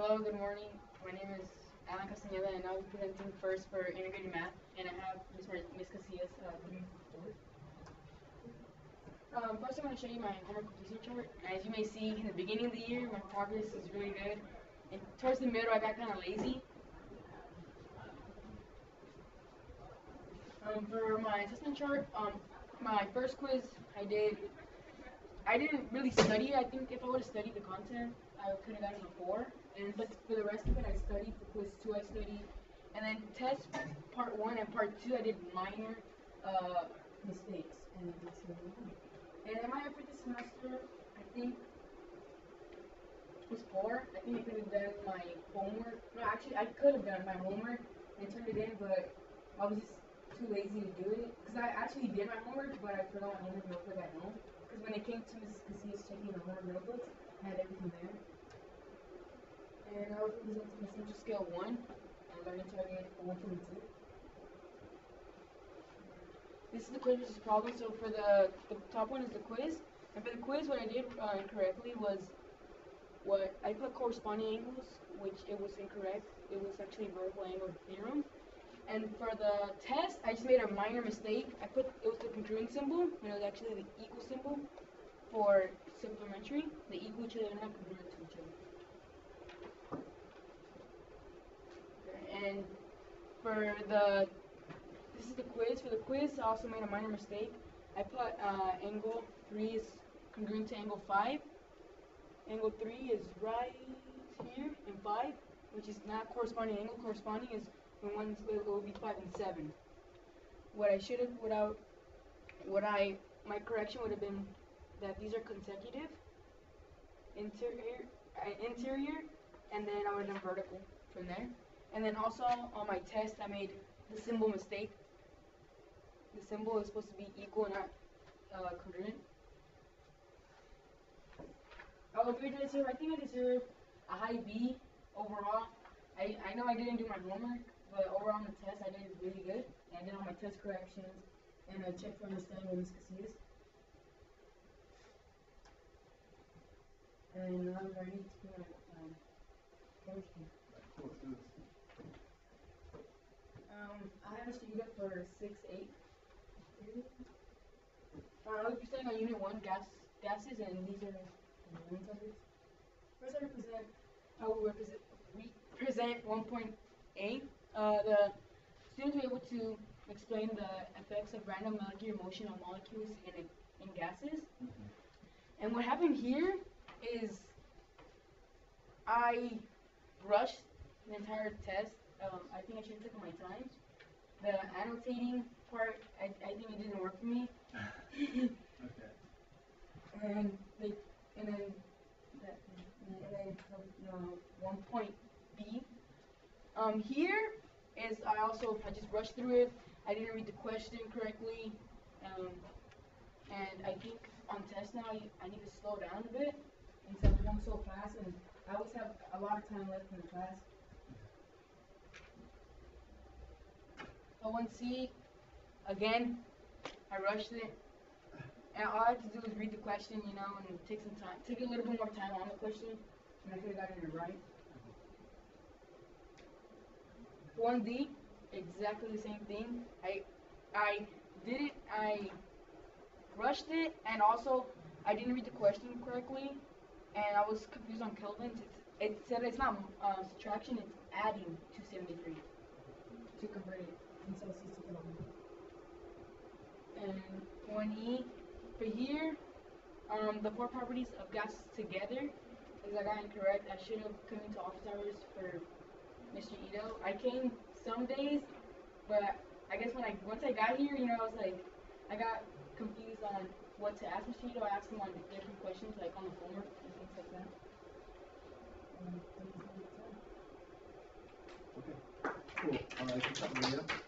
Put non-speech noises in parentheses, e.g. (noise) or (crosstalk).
Hello, good morning. My name is Allen Castañeda, and I'll be presenting first for integrated math, and I have Ms. Mar-. Casillas uh, coming forward. Um, first, I'm going to show you my homework completion chart. As you may see, in the beginning of the year, my progress is really good, and towards the middle, I got kind of lazy. Um, for my assessment chart, um, my first quiz, I did. I didn't really study. I think if I would have studied the content, I could have gotten a four. And but for the rest of it, I studied. For quiz two, I studied, and then test part one and part two, I did minor uh, mistakes. And that's what I did. And MI this semester, I think was four. I think I could have done my homework. No, actually, I could have done my homework and turned it in, but I was just too lazy to do it. Because I actually did my homework, but I forgot my homework notebook at home. Because when it came to Mrs. Casillas checking the homework notebooks, I had everything there. And I was presenting essential scale one and learning target two. This is the quiz versus problem. So for the the top one is the quiz, and for the quiz, what I did uh, incorrectly was what I put corresponding angles, which it was incorrect. It was actually vertical angle theorem. And for the test, I just made a minor mistake. I put it was the congruent symbol, when it was actually the equal symbol for supplementary. The equal each other and not congruent to each other. Okay, And for the this is the quiz. For the quiz, I also made a minor mistake. I put uh, angle three is congruent to angle five. Angle three is right here, and five, which is not corresponding angle. Corresponding is when one's it will be five and seven. What I should have, I, what I, my correction would have been that these are consecutive. Interior, uh, interior, and then I would have done vertical from there. And then also on my test, I made the symbol mistake. The symbol is supposed to be equal, not uh, congruent. Oh, if I think I deserve a high B overall. I, I know I didn't do my homework, but overall on the test I did really good. And I did all my test corrections, and I checked for understanding Ms. Casillas. And now I'm ready to do my um, chemistry. Um, I have a student for six eight. Uh, be presenting on unit one gas gases, and these are the main subjects. First, I represent. I will represent. We present one point eight. Uh, the students be able to explain the effects of random molecular motion on molecules in in gases. And what happened here is I rushed the entire test. Um, I think I should have taken my time. The annotating part, I, I think it didn't work for me. Okay. (laughs) And they, and then that, and then one point B. Um, here is I also I just rushed through it. I didn't read the question correctly. Um, and I think on test now I, I need to slow down a bit instead of going so fast. And I always have a lot of time left in the class. One C, again, I rushed it. And all I had to do was read the question, you know, and take some time, take a little bit more time on the question, and I could have gotten it right. One D, exactly the same thing. I, I did it. I rushed it, and also I didn't read the question correctly, and I was confused on kelvins. It said it's not uh, subtraction; it's adding 273 to convert it to Kelvin. And one E for here, um, the four properties of gases together is I got incorrect. I should have come into office hours for Mr. Ito. I came some days, but I guess when I once I got here, you know, I was like, I got confused on what to ask Mr. Ito. I asked him on different questions, like on the homework and things like that. Okay. Cool. All right.